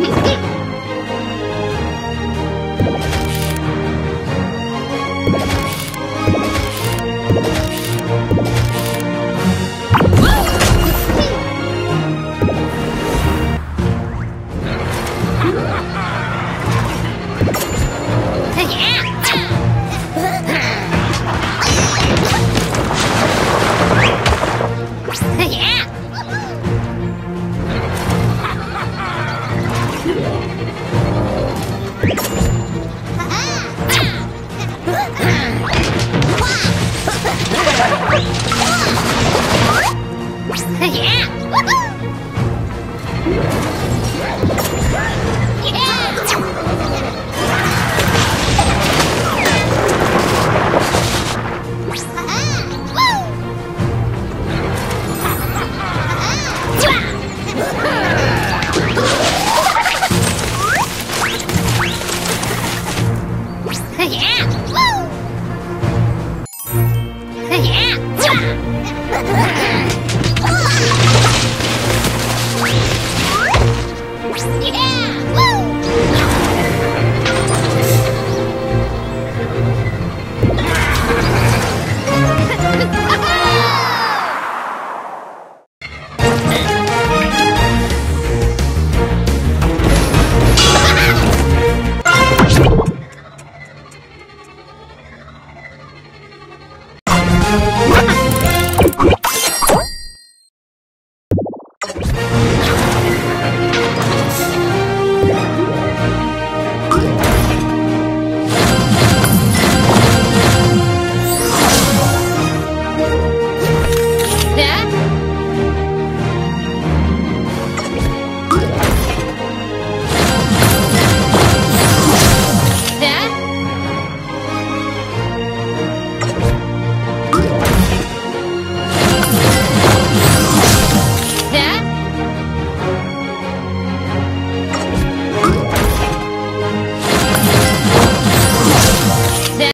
Mystic! Ah! Yeah!